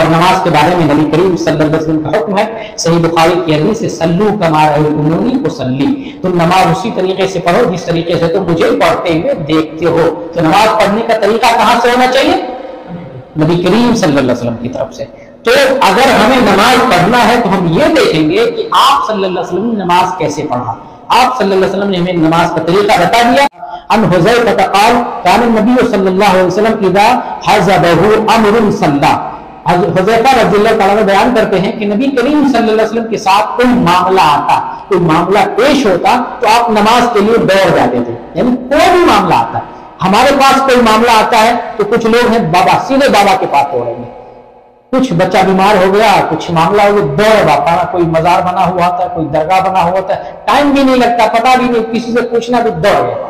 और नमाज़ के बारे में नबी करीम सल्लल्लाहु का हुक्म है, सही बुखारी की हदीस से सल्लू कमानी को सल्ली तुम नमाज़ उसी तरीके से पढ़ो जिस तरीके से तुम मुझे पढ़ते हुए देखते हो। तो नमाज़ पढ़ने का तरीका कहाँ से होना चाहिए? नबी करीम सल्लल्लाहु अलैहि की तरफ़ से। तो अगर हमें नमाज़ पढ़ना है तो हम ये देखेंगे कि आप सल्लल्लाहु अलैहि वसल्लम ने नमाज़ कैसे पढ़ा। आप सल्लल्लाहु अलैहि वसल्लम ने हमें नमाज़ का तरीका बता दिया। अन हुजैफा कान नबी सल्लल्लाहु अलैहि वसल्लम इदा हज़बहु अमरुन सल्ला। हुजैफा रज़ियल्लाहु ताला बयान करते हैं कि नबी करीम सल्लल्लाहु के साथ कोई मामला आता, कोई मामला पेश होता तो आप नमाज़ के लिए दौड़ जाते थे। यानी कोई भी मामला आता। हमारे पास कोई मामला आता है तो कुछ लोग हैं बाबा, सीधे बाबा के पास दौड़ेंगे कुछ बच्चा बीमार हो गया, कुछ मामला हो गया, दौड़ बापा कोई मजार बना हुआ था कोई दरगाह बना हुआ था टाइम भी नहीं लगता, पता भी नहीं, किसी से पूछना भी दौड़ गया।